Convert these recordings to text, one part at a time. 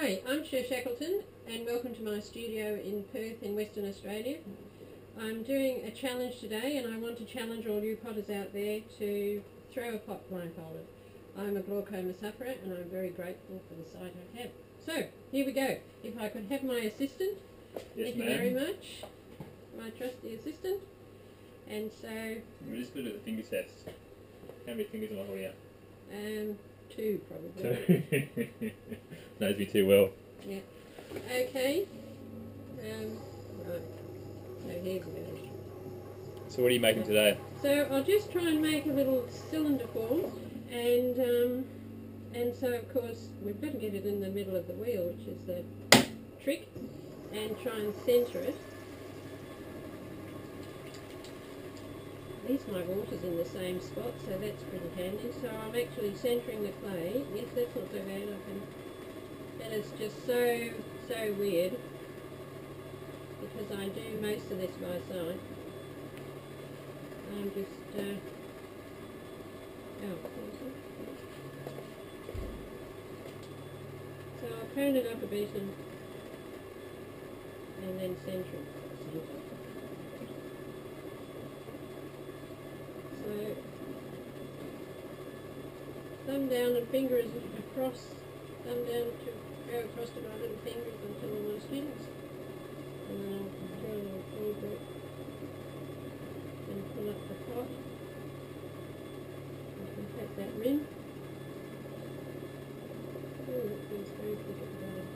Hi, I'm Cher Shackleton and welcome to my studio in Perth in Western Australia. I'm doing a challenge today and I want to challenge all you potters out there to throw a pot blindfolded. I'm a glaucoma sufferer and I'm very grateful for the sight I have. So, here we go. If I could have my assistant, Yes, thank you very much, my trusty assistant. And so, We're just good at the finger tests. How many fingers am I holding out? um, two probably. Two. Knows me too well. Yeah. Okay. Um, right. So here we. So what are you making today? So I'll just try and make a little cylinder form, and um, and so of course we've got to get it in the middle of the wheel, which is the trick, and try and centre it. At least my water's in the same spot, so that's pretty handy. So I'm actually centering the clay. Yes, that's not so bad. I can. It is just so so weird because I do most of this by sight. I'm just, uh, oh. So I'll it up a bit and, and then centre it. Centre. So, thumb down and fingers across, thumb down to go across to my little fingers until all my students. And then I'll throw a little grip and pull up the pot. You can pat that rim. Oh, it feels very thick at the bottom.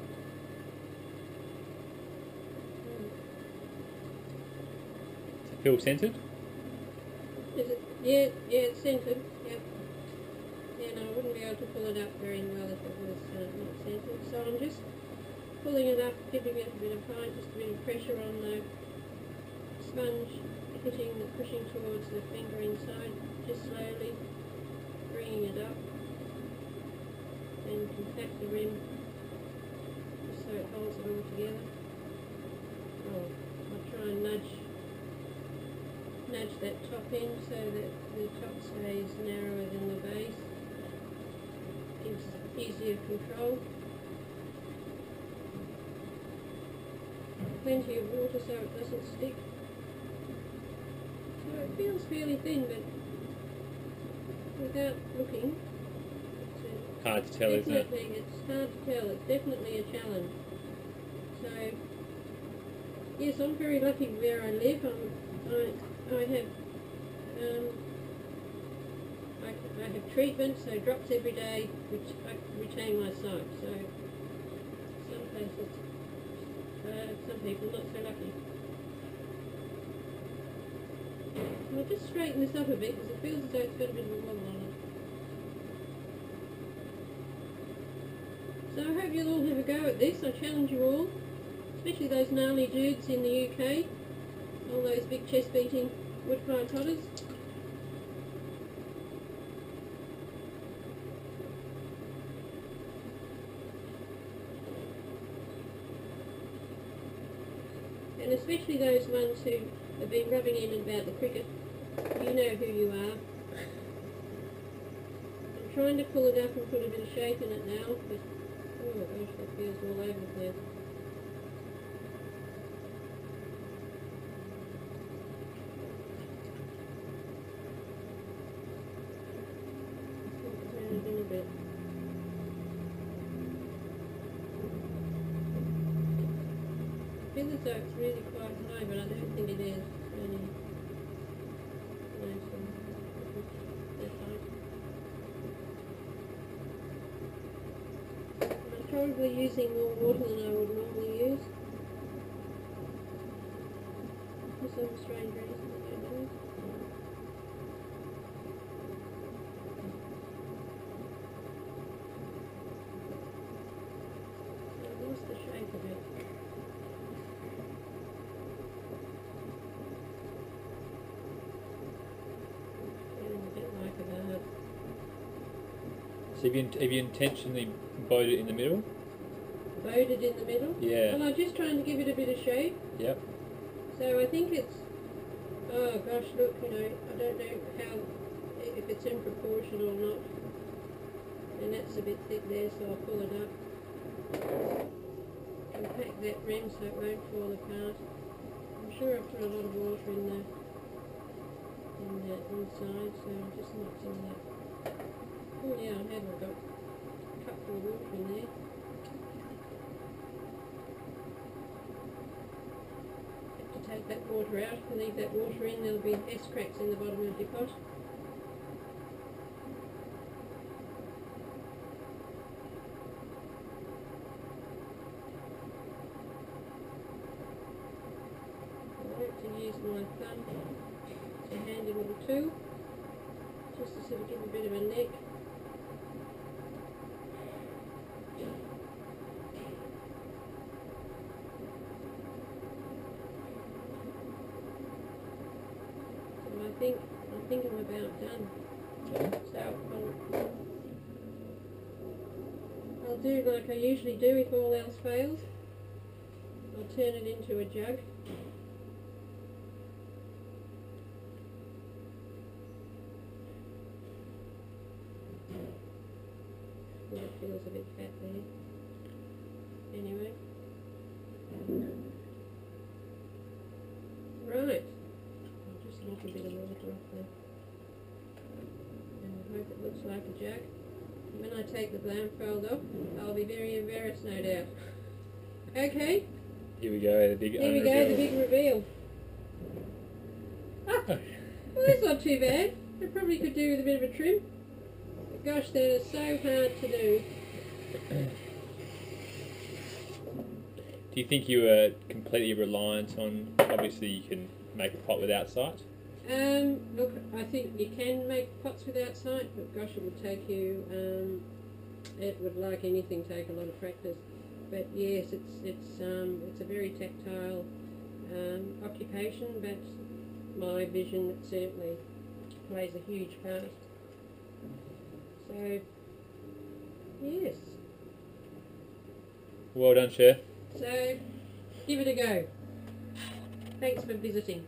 Does it feel centered? Is it? Yeah, yeah, it's centered. Yep. Yeah, no, I wouldn't be able to pull it up very well if it was uh, not centered. So I'm just pulling it up, giving it a bit of height, just a bit of pressure on the sponge, hitting, pushing towards the finger inside, just slowly bringing it up, and compact the rim just so it holds it all together. Oh, I'll try and nudge nudge that top end so that the top stays narrower than the base. Gives easier control. Plenty of water so it doesn't stick. So it feels fairly thin but without looking it's Hard to tell, isn't it? it's hard to tell. It's definitely a challenge. So, yes, I'm very lucky where I live. I'm, I, I have, um, I, I have treatment, so drops every day, which I retain my sight. So, some places, uh, some people not so lucky. I'll just straighten this up a bit because it feels as though it's got a bit of a wobble on it. So I hope you'll all have a go at this. I challenge you all, especially those gnarly dudes in the UK, all those big chest beating wood fire totters. And especially those ones who have been rubbing in about the cricket. You know who you are. I'm trying to pull it up and put a bit of shape in it now, but oh gosh, that feels all over the place. Turn it in a bit. Though it's really quite high, but I don't think it is. Really. I'm probably using more water than I would normally use. For some strange reason, I don't know. I lost the shape of it. Feeling a bit like a bird. So have you, have you intentionally bowed it in the middle? Bowed it in the middle. Yeah. Well, I'm just trying to give it a bit of shape. Yep. So I think it's, oh gosh, look, you know, I don't know how, if it's in proportion or not. And that's a bit thick there, so I'll pull it up. And pack that rim so it won't fall apart. I'm sure I've put a lot of water in the in the inside, so I'm just mixing that. Oh yeah, I have I've got a couple of water in there. Have to take that water out. You leave that water in, there'll be S cracks in the bottom of your pot. To my thumb as a handy little tool, just to sort of give a bit of a neck. So I think, I think I'm about done. So I'll, I'll do like I usually do if all else fails. I'll turn it into a jug. It feels a bit fat there. Anyway. Right. I'll just knock a bit of water off there. And I hope it looks like a jug. When I take the blindfold off, I'll be very embarrassed, no doubt. Okay, Here we go. The big. here we go, the big reveal. Ah, well, that's not too bad. I probably could do with a bit of a trim. But gosh, they're so hard to do. Do you think you are completely reliant on? Obviously, you can make a pot without sight. Um, look, I think you can make pots without sight, but gosh, it would take you, um, it would, like anything, take a lot of practice. But yes, it's, it's, um, it's a very tactile um, occupation, but my vision it certainly plays a huge part. So, yes. Well done, Cher. So, give it a go. Thanks for visiting.